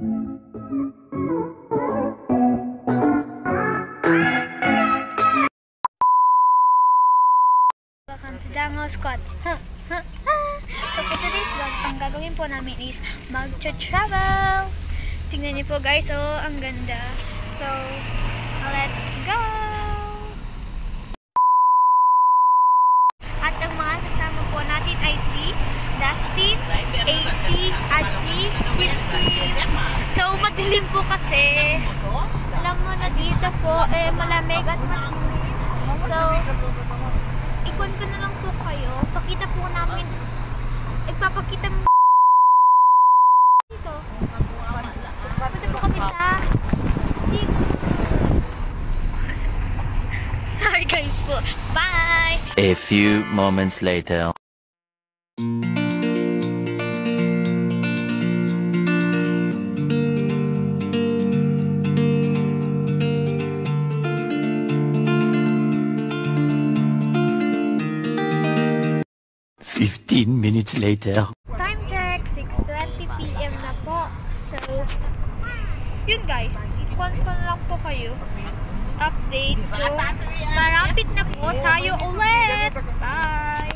Welcome to Dango huh. So for today's vlog, ang gagawin po namin is mag-travel. Tingnan niyo po guys, oh, ang ganda. So, let's go! Madilim po kasi. Alam mo na dito po, eh, malamig at madilim. So, ikon ko na lang po kayo. Pakita po namin. Ipapakita mo dito. Punta po kami sa. Sorry guys po. Bye! A few moments later. Fifteen minutes later. Time check, 6.20pm na po. So, yun guys. Ikon ko na lang po kayo. Update ko. Marapit na po tayo ulit. Bye!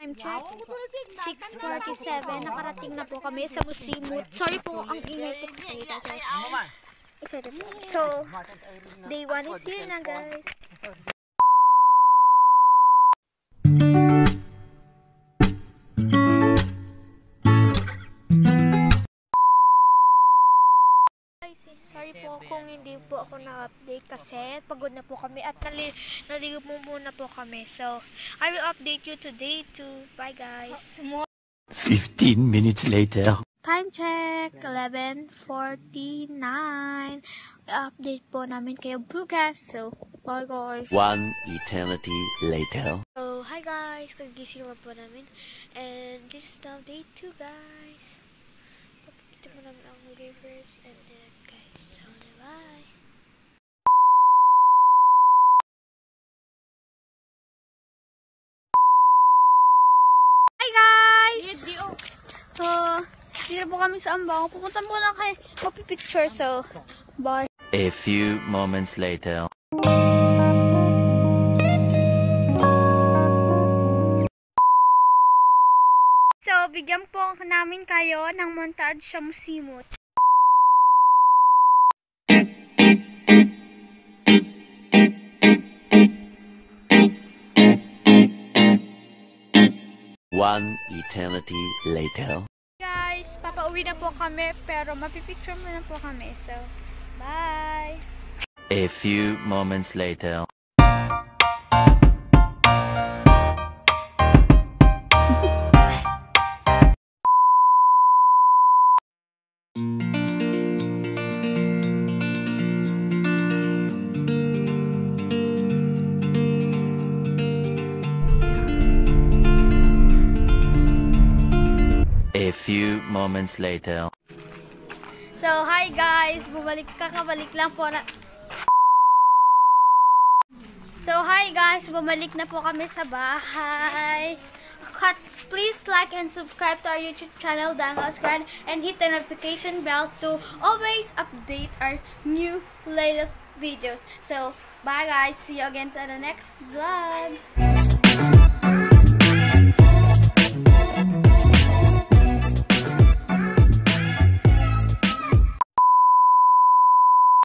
Time check, 6.47. Nakarating na po kami sa Musimut. Sorry po, ang ingay po. So, day 1 is here na guys. Sorry po kung hindi po ako na-update kasi pagod na po kami at nali naligo po muna po kami. So, I will update you today too. Bye guys. Fifteen minutes later. Time check, 11.49. Update po namin kayo bukas. So, bye guys. One eternity later. So, hi guys. Kagising po namin. And this is now day 2 guys. Papakita mo namin ang rivers and then guys. So, bye. Hi guys! So, dito po kami sa Ambang. Pupunta po lang kay magpipicture. So, bye. A few moments later. So, bigyan po namin kayo ng montage sa Musimot. One eternity later. Guys, papauwi na po kami pero mapipicture muna po kami. So, bye! A few moments later. Few moments later. So, hi guys! Bumalik, kakabalik lang po na... So, hi guys! Bumalik na po kami sa bahay. Cut, please like and subscribe to our YouTube channel, Dangos Grand, and hit the notification bell to always update our new latest videos. So, bye guys! See you again to the next vlog!